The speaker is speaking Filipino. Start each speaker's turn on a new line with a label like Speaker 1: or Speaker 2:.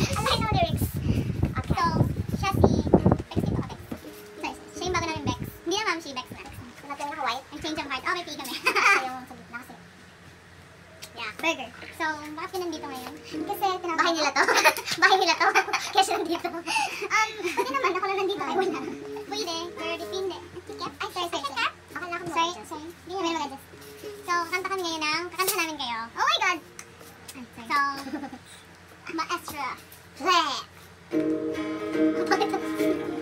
Speaker 1: Ano yung lyrics? Okay. So, siya si Bex dito ka, Bex. Sorry, siya yung bago namin Bex. Hindi na ma'am, si Bex na. Natin yung naka-white. Ang change of heart. Okay, tingin kami. yung sa gitna kasi. Yeah. Burger. So, bakit nandito ngayon? Kasi tinatawag Bahay nila to. Bahay nila to. Kaya siya nandito. Um, pwede naman. Ako lang nandito. Ay, wala. Pwede. Pero depende. Ticket? Ay, sorry, sorry. sorry. Akala ko Sorry, sorry. Hindi naman mag-adjust. So, kanta kami ngayon ng, kakanta namin kayo. Oh my God! So, My extra Plan.